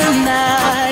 tonight.